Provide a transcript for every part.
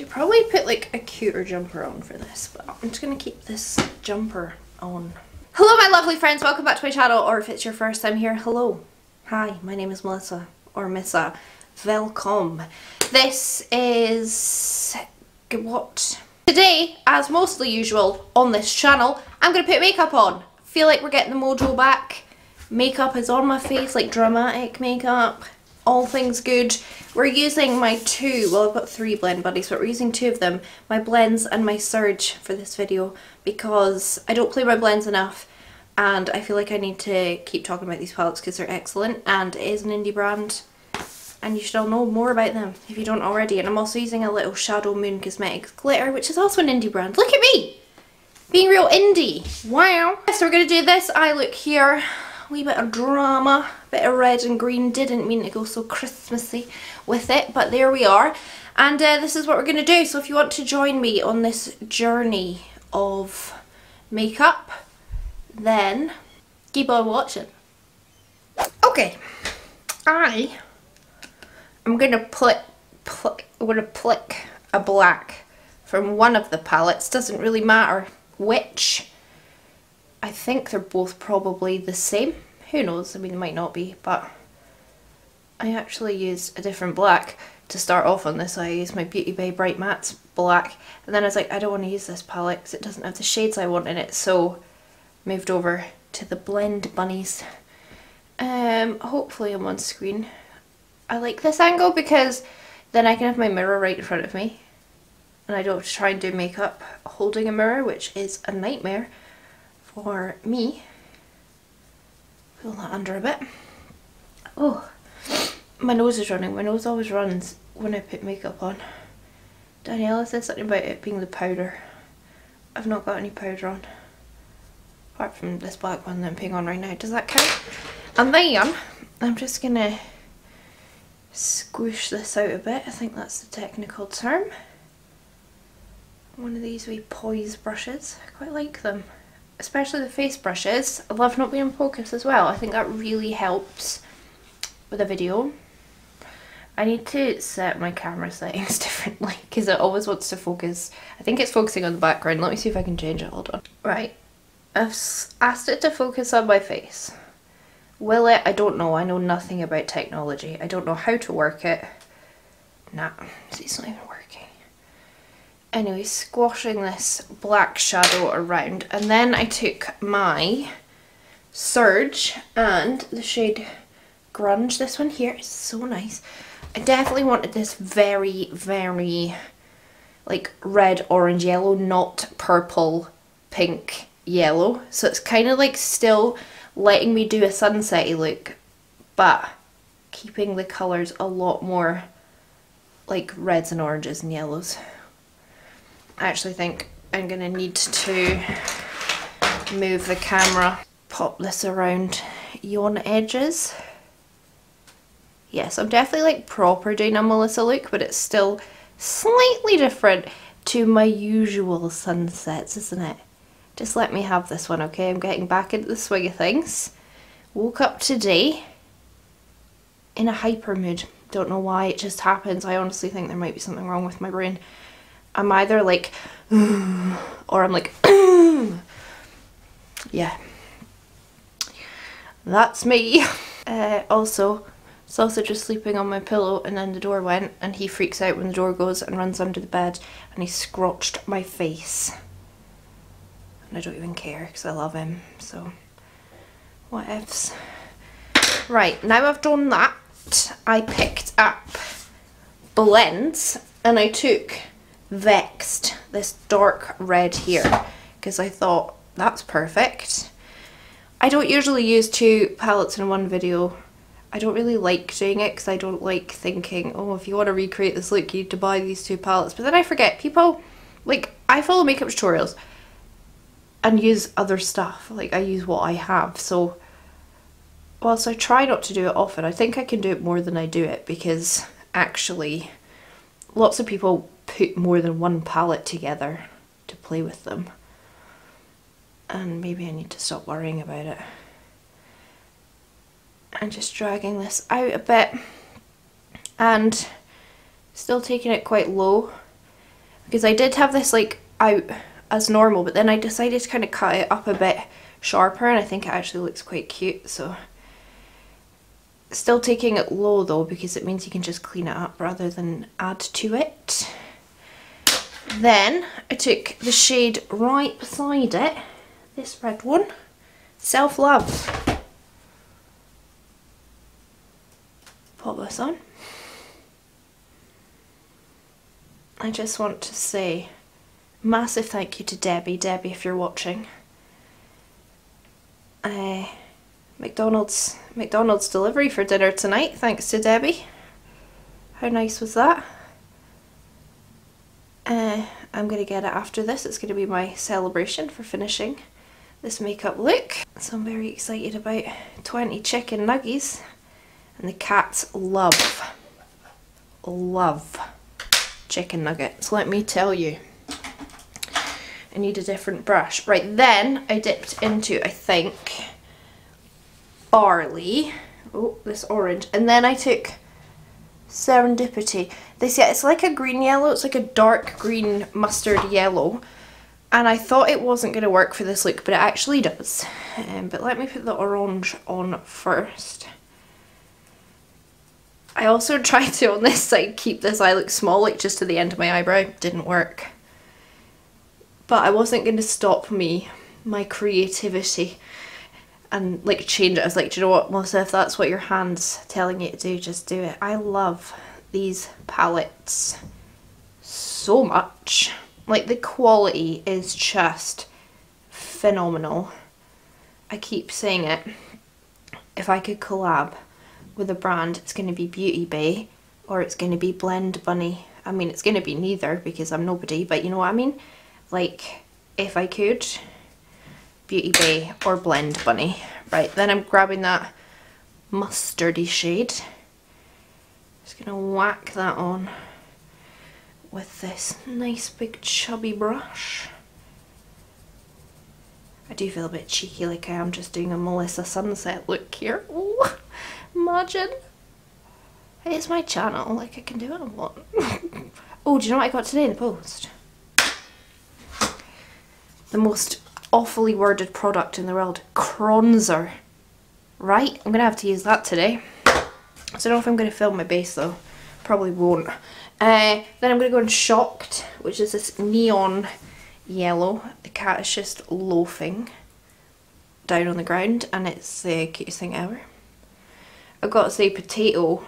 should probably put like a cuter jumper on for this, but I'm just going to keep this jumper on. Hello my lovely friends, welcome back to my channel, or if it's your first time here, hello. Hi, my name is Melissa, or Missa. Welcome. This is... what? Today, as mostly usual on this channel, I'm going to put makeup on. Feel like we're getting the mojo back. Makeup is on my face, like dramatic makeup. All things good. We're using my two, well I've got three Blend Bunnies, but we're using two of them. My blends and my Surge for this video because I don't play my blends enough and I feel like I need to keep talking about these palettes because they're excellent and it is an indie brand and you should all know more about them if you don't already. And I'm also using a little Shadow Moon Cosmetics glitter which is also an indie brand. Look at me! Being real indie. Wow. So we're going to do this eye look here A wee bit of drama, bit of red and green. Didn't mean to go so Christmassy with it, but there we are. And uh, this is what we're going to do. So if you want to join me on this journey of makeup, then keep on watching. Okay, I am going to put, I'm going to pluck a black from one of the palettes. Doesn't really matter which I think they're both probably the same. Who knows, I mean it might not be, but I actually used a different black to start off on this. I used my Beauty Bay Bright Mattes black and then I was like I don't want to use this palette because it doesn't have the shades I want in it so moved over to the Blend Bunnies. Um, hopefully I'm on screen. I like this angle because then I can have my mirror right in front of me and I don't have to try and do makeup holding a mirror which is a nightmare for me. Pull that under a bit. Oh, my nose is running. My nose always runs when I put makeup on. Daniela said something about it being the powder. I've not got any powder on. Apart from this black one that I'm putting on right now. Does that count? And then I'm just going to squish this out a bit. I think that's the technical term. One of these wee poise brushes. I quite like them especially the face brushes. I love not being in focus as well. I think that really helps with a video. I need to set my camera settings differently because it always wants to focus. I think it's focusing on the background. Let me see if I can change it. Hold on. Right. I've asked it to focus on my face. Will it? I don't know. I know nothing about technology. I don't know how to work it. Nah, see, it's not even anyway squashing this black shadow around and then I took my Surge and the shade Grunge, this one here is so nice. I definitely wanted this very, very like red, orange, yellow, not purple, pink, yellow. So it's kind of like still letting me do a sunsetty look, but keeping the colours a lot more like reds and oranges and yellows. I actually think I'm to need to move the camera, pop this around yon edges. Yes, I'm definitely like proper doing a Melissa look, but it's still slightly different to my usual sunsets, isn't it? Just let me have this one, okay? I'm getting back into the swing of things. Woke up today in a hyper mood. Don't know why, it just happens. I honestly think there might be something wrong with my brain. I'm either like, or I'm like, yeah. That's me. Uh, also, Sausage was sleeping on my pillow and then the door went and he freaks out when the door goes and runs under the bed and he scratched my face. And I don't even care because I love him, so what ifs. Right, now I've done that, I picked up blends and I took Vexed, this dark red here, because I thought that's perfect. I don't usually use two palettes in one video. I don't really like doing it because I don't like thinking, oh, if you want to recreate this look, you need to buy these two palettes. But then I forget, people, like, I follow makeup tutorials and use other stuff. Like, I use what I have. So, whilst I try not to do it often, I think I can do it more than I do it because actually lots of people put more than one palette together to play with them. And maybe I need to stop worrying about it. And just dragging this out a bit and still taking it quite low because I did have this like out as normal but then I decided to kind of cut it up a bit sharper and I think it actually looks quite cute so still taking it low though because it means you can just clean it up rather than add to it then I took the shade right beside it this red one self love pop this on I just want to say massive thank you to Debbie. Debbie, if you're watching. Uh, McDonald's McDonald's delivery for dinner tonight, thanks to Debbie. How nice was that? Uh, I'm going to get it after this. It's going to be my celebration for finishing this makeup look. So I'm very excited about 20 chicken nuggies. And the cats love, love chicken nuggets, let me tell you. I need a different brush. Right, then I dipped into, I think, barley. Oh, this orange. And then I took Serendipity. This, yeah, it's like a green yellow. It's like a dark green mustard yellow. And I thought it wasn't going to work for this look, but it actually does. Um, but let me put the orange on first. I also tried to, on this side, keep this eye look small, like just to the end of my eyebrow. Didn't work. But I wasn't going to stop me, my creativity, and like change it. I was like, do you know what, Melissa, if that's what your hand's telling you to do, just do it. I love these palettes so much. Like the quality is just phenomenal. I keep saying it. If I could collab with a brand, it's going to be Beauty Bay or it's going to be Blend Bunny. I mean, it's going to be neither because I'm nobody, but you know what I mean? Like, if I could, Beauty Bay or Blend Bunny. Right, then I'm grabbing that mustardy shade. Just to whack that on with this nice big chubby brush. I do feel a bit cheeky like I am just doing a Melissa Sunset look here. Ooh. Imagine. Hey, it's my channel, like I can do what I want. oh, do you know what I got today in the post? The most awfully worded product in the world. Cronzer. Right, I'm going to have to use that today. I don't know if I'm going to film my base though. Probably won't. Uh, then I'm going to go in Shocked, which is this neon yellow. The cat is just loafing down on the ground and it's the cutest thing ever. I've got to say Potato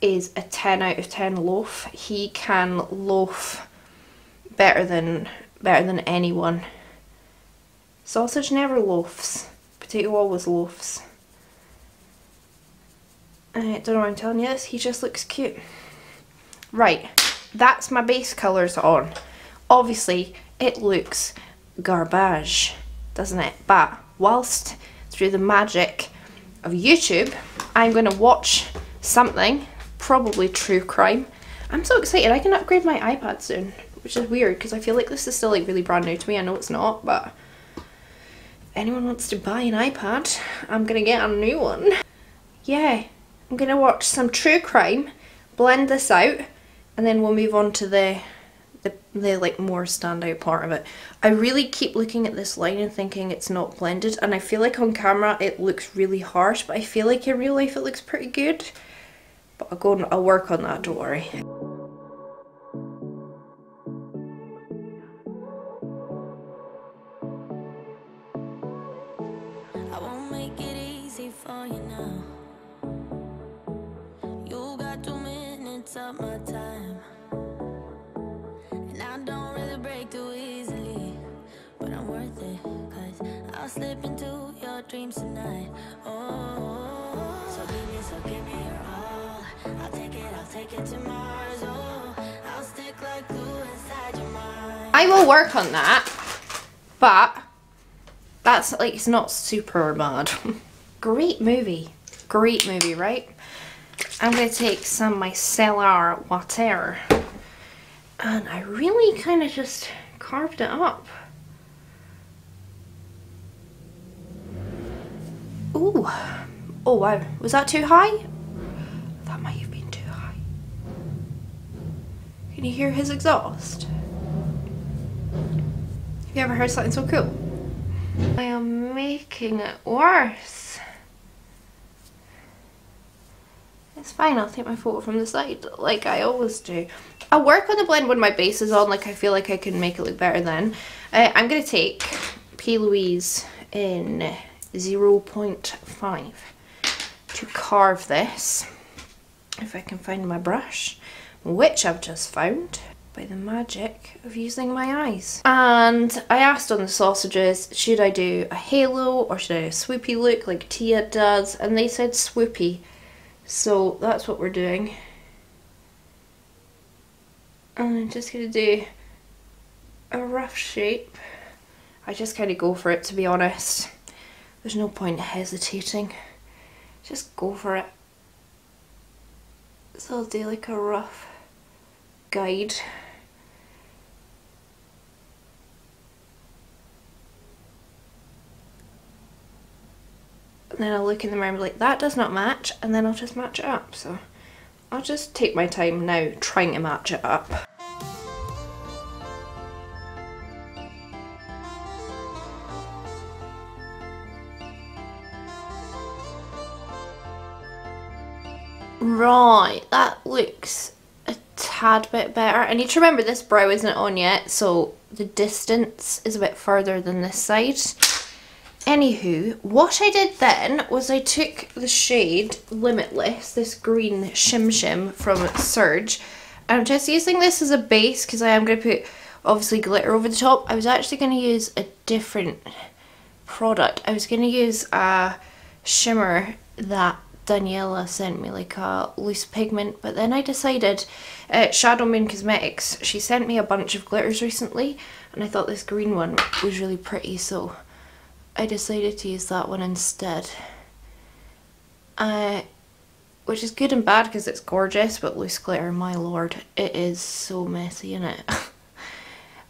is a 10 out of 10 loaf. He can loaf better than better than anyone. Sausage never loafs. Potato always loafs. I don't know why I'm telling you this, he just looks cute. Right, that's my base colours on. Obviously, it looks garbage, doesn't it? But whilst through the magic of YouTube, I'm going to watch something, probably true crime. I'm so excited, I can upgrade my iPad soon, which is weird because I feel like this is still like really brand new to me. I know it's not, but anyone wants to buy an iPad, I'm to get a new one. Yeah, I'm to watch some true crime, blend this out, and then we'll move on to the the, the like more standout part of it. I really keep looking at this line and thinking it's not blended and I feel like on camera it looks really harsh but I feel like in real life it looks pretty good. But I'll go and I'll work on that, don't worry. Dreams tonight. Oh, so give me, so give me your all. I'll take it, I'll take it to Mars. Oh, I'll stick like glue inside your mind. I will work on that, but that's like it's not super bad. Great movie, great movie, right? I'm gonna take some micellar water, and I really kind of just carved it up. Ooh. Oh wow. Was that too high? That might have been too high. Can you hear his exhaust? Have you ever heard something so cool? I am making it worse. It's fine, I'll take my photo from the side, like I always do. I'll work on the blend when my base is on, like I feel like I can make it look better then. Uh, I'm going to take P. Louise in 0.5 to carve this, if I can find my brush, which I've just found by the magic of using my eyes. And I asked on the sausages, should I do a halo or should I do a swoopy look like Tia does? And they said swoopy. So that's what we're doing. And I'm just going to do a rough shape. I just kind of go for it to be honest. There's no point hesitating. Just go for it. So I'll do like a rough guide. And then I'll look in the mirror and be like, that does not match, and then I'll just match it up. So I'll just take my time now trying to match it up. Right, that looks a tad bit better. I need to remember this brow isn't on yet, so the distance is a bit further than this side. Anywho, what I did then was I took the shade Limitless, this green Shim Shim from Surge. I'm just using this as a base because I am going to put obviously glitter over the top. I was actually going to use a different product. I was going to use a shimmer that Daniela sent me like a loose pigment but then I decided uh, Shadow Moon Cosmetics she sent me a bunch of glitters recently and I thought this green one was really pretty so I decided to use that one instead. Uh, which is good and bad because it's gorgeous but loose glitter my lord it is so messy in it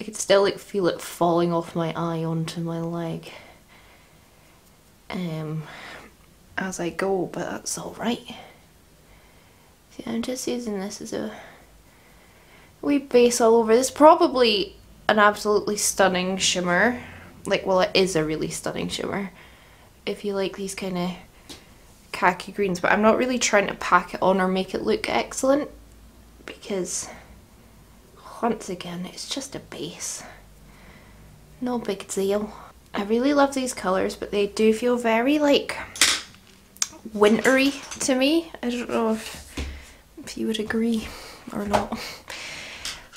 I could still like feel it falling off my eye onto my leg. Um as I go, oh, but that's alright. See, I'm just using this as a wee base all over. This probably an absolutely stunning shimmer. Like, well, it is a really stunning shimmer. If you like these kind of khaki greens, but I'm not really trying to pack it on or make it look excellent because once again, it's just a base. No big deal. I really love these colours, but they do feel very like wintry to me. I don't know if, if you would agree or not.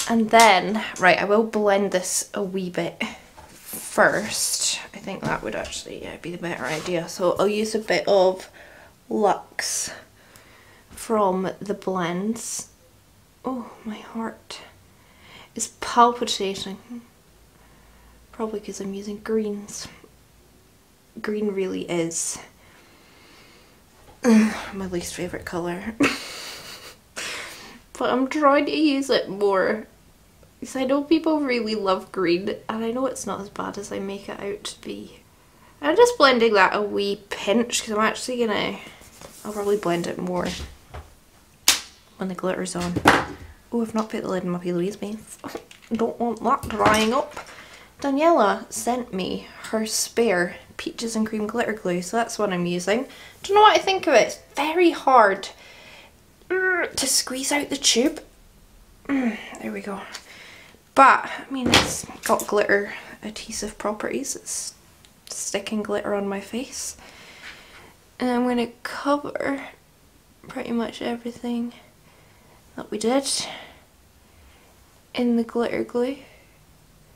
And then, right, I will blend this a wee bit first. I think that would actually yeah, be the better idea. So I'll use a bit of Luxe from the blends. Oh, my heart is palpitating. Probably because I'm using greens. Green really is my least favourite colour. but I'm trying to use it more. Because I know people really love green and I know it's not as bad as I make it out to be. I'm just blending that a wee pinch because I'm actually gonna, I'll probably blend it more when the glitter's on. Oh, I've not put the lid in my. Louise base. Don't want that drying up. Daniela sent me her spare peaches and cream glitter glue so that's what I'm using. Don't know what I think of it. It's very hard mm, to squeeze out the tube. Mm, there we go. But, I mean, it's got glitter adhesive properties. It's sticking glitter on my face. And I'm going to cover pretty much everything that we did in the glitter glue.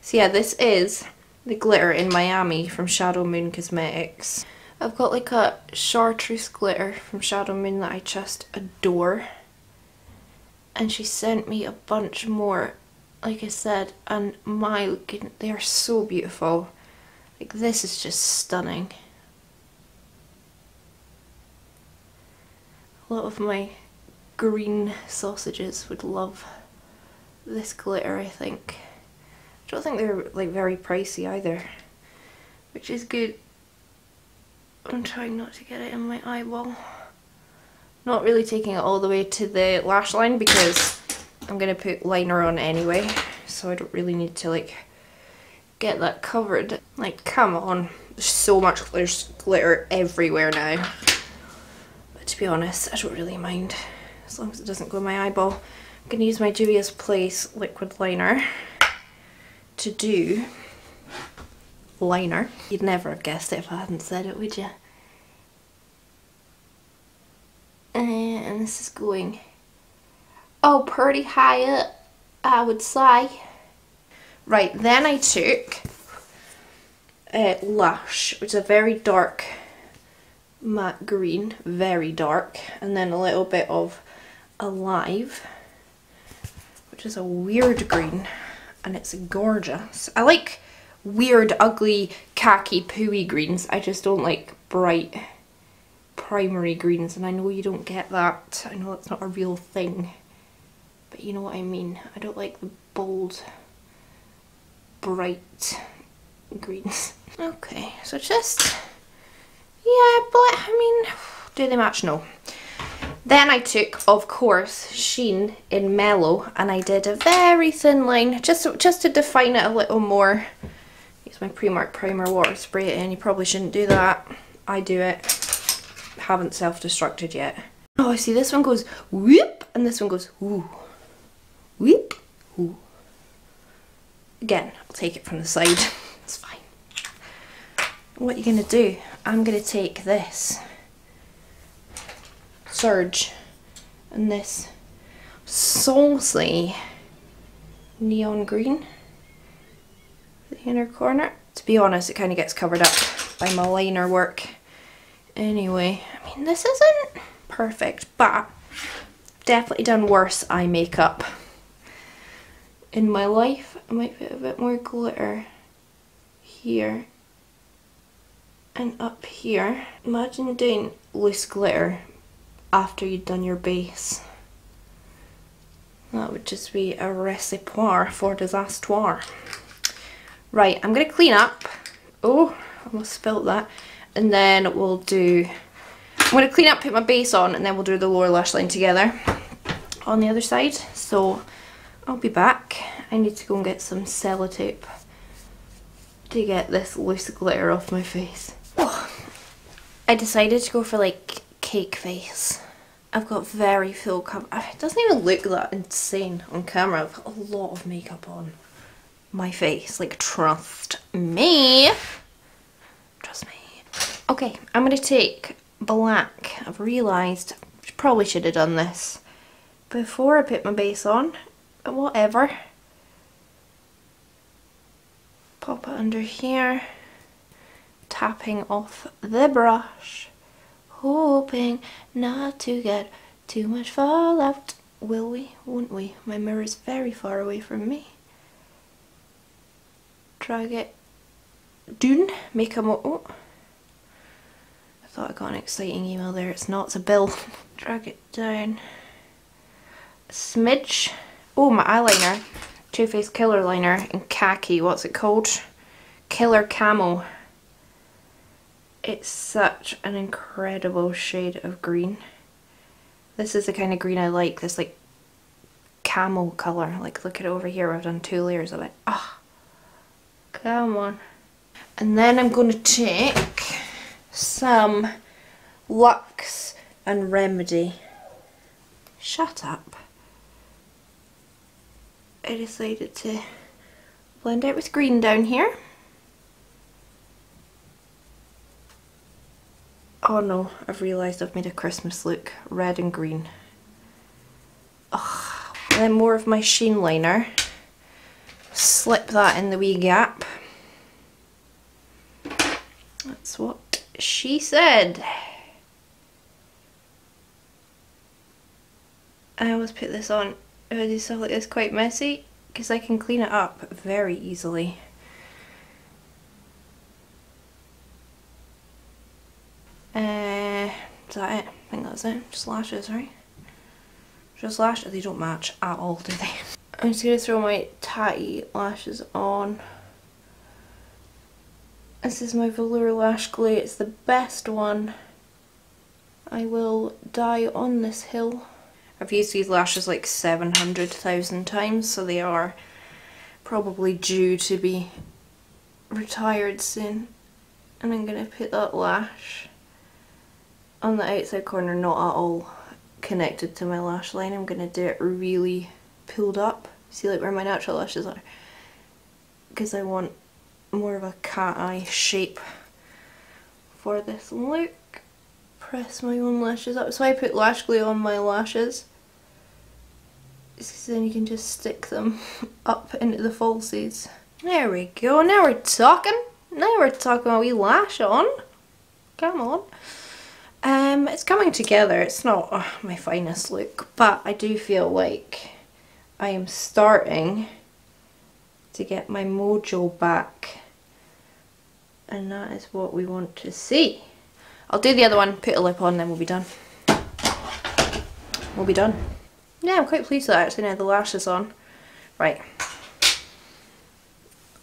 So yeah, this is the glitter in Miami from Shadow Moon Cosmetics. I've got like a chartreuse glitter from Shadow Moon that I just adore. And she sent me a bunch more, like I said, and my, they are so beautiful. Like this is just stunning. A lot of my green sausages would love this glitter I think don't think they're like very pricey either, which is good. I'm trying not to get it in my eyeball. Not really taking it all the way to the lash line because I'm going to put liner on anyway, so I don't really need to like get that covered. Like, come on. There's so much there's glitter everywhere now. But to be honest, I don't really mind. As long as it doesn't go in my eyeball. I'm going to use my Juvia's Place liquid liner to do liner. You'd never have guessed it if I hadn't said it, would you? And this is going oh pretty high up, I would say. Right, then I took uh, Lush, which is a very dark matte green, very dark, and then a little bit of Alive, which is a weird green, and it's gorgeous. I like weird, ugly, khaki, pooey greens. I just don't like bright primary greens, and I know you don't get that. I know that's not a real thing, but you know what I mean. I don't like the bold, bright greens. Okay, so just, yeah, but I mean, do they match? No. Then I took, of course, Sheen in Mellow and I did a very thin line just, just to define it a little more. Use my Primark primer water, spray it in. You probably shouldn't do that. I do it. Haven't self-destructed yet. Oh, I see this one goes whoop and this one goes whoo. Whoop, whoo. Again, I'll take it from the side. It's fine. What are you're going to do, I'm going to take this Surge and this saucy neon green the inner corner. To be honest, it kind of gets covered up by my liner work. Anyway, I mean, this isn't perfect, but definitely done worse eye makeup in my life. I might put a bit more glitter here and up here. Imagine doing loose glitter after you'd done your base. That would just be a recipe for disaster. Right, I'm going to clean up. Oh, I almost spilt that. And then we'll do... I'm going to clean up, put my base on, and then we'll do the lower lash line together on the other side. So I'll be back. I need to go and get some sellotape to get this loose glitter off my face. Oh, I decided to go for like cake face. I've got very full cover. It doesn't even look that insane on camera. I've got a lot of makeup on my face. Like, trust me. Trust me. Okay, I'm going to take black. I've realised probably should have done this before I put my base on. But whatever. Pop it under here. Tapping off the brush hoping not to get too much fallout. Will we? Won't we? My mirror is very far away from me. Drag it Dune, make a mo- oh. I thought I got an exciting email there, it's not, it's a bill. Drag it down. Smidge. Oh, my eyeliner. Too Faced Killer Liner in khaki, what's it called? Killer Camo. It's such an incredible shade of green. This is the kind of green I like, this like camel colour. Like look at it over here, I've done two layers of it. Ah, oh, come on. And then I'm going to take some Lux and Remedy. Shut up. I decided to blend out with green down here. Oh no, I've realised I've made a Christmas look, red and green. Ugh. And then more of my sheen liner. Slip that in the wee gap. That's what she said. I always put this on I do stuff like this quite messy because I can clean it up very easily. Uh, is that it? I think that's it. Just lashes, right? Just lashes. They don't match at all, do they? I'm just going to throw my tatty lashes on. This is my velour lash glue. It's the best one. I will die on this hill. I've used these lashes like 700,000 times, so they are probably due to be retired soon. And I'm going to put that lash on the outside corner, not at all connected to my lash line. I'm going to do it really pulled up. See like where my natural lashes are. Because I want more of a cat eye shape for this look. Press my own lashes up. So I put lash glue on my lashes. So then you can just stick them up into the falsies. There we go. Now we're talking. Now we're talking a wee lash on. Come on. Um, it's coming together. It's not oh, my finest look, but I do feel like I am starting to get my mojo back. And that is what we want to see. I'll do the other one, put a lip on, then we'll be done. We'll be done. Yeah, I'm quite pleased with that actually now the lashes on. Right.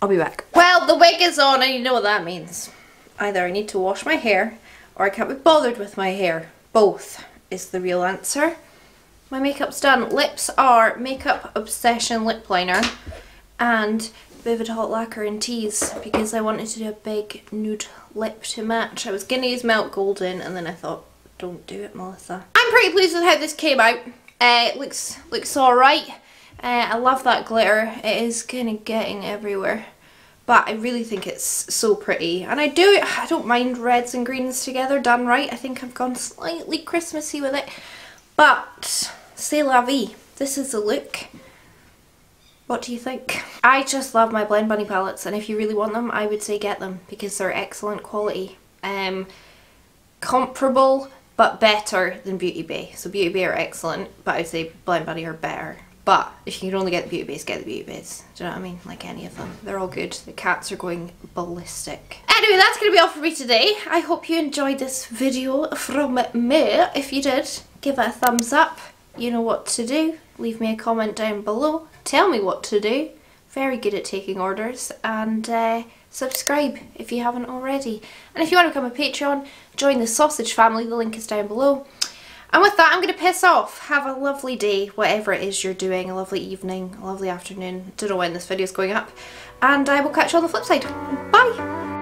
I'll be back. Well, the wig is on and you know what that means. Either I need to wash my hair or I can't be bothered with my hair. Both is the real answer. My makeup's done. Lips are Makeup Obsession Lip Liner and Vivid Hot Lacquer in Tease because I wanted to do a big nude lip to match. I was going to use Melt Golden and then I thought, don't do it, Melissa. I'm pretty pleased with how this came out. Uh, it looks, looks alright. Uh, I love that glitter. It is kind of getting everywhere. But I really think it's so pretty. And I do, I don't mind reds and greens together done right. I think I've gone slightly Christmassy with it. But c'est la vie. This is the look. What do you think? I just love my Blend Bunny palettes and if you really want them I would say get them because they're excellent quality. Um, comparable but better than Beauty Bay. So Beauty Bay are excellent but I'd say Blend Bunny are better. But if you can only get the Beauty Bays, get the Beauty Bays. Do you know what I mean? Like any of them. They're all good. The cats are going ballistic. Anyway, that's going to be all for me today. I hope you enjoyed this video from me. If you did, give it a thumbs up. You know what to do. Leave me a comment down below. Tell me what to do. Very good at taking orders. And uh, subscribe if you haven't already. And if you want to become a Patreon, join the Sausage family. The link is down below. And with that, I'm going to piss off. Have a lovely day, whatever it is you're doing. A lovely evening, a lovely afternoon. Don't know when this video is going up. And I will catch you on the flip side. Bye!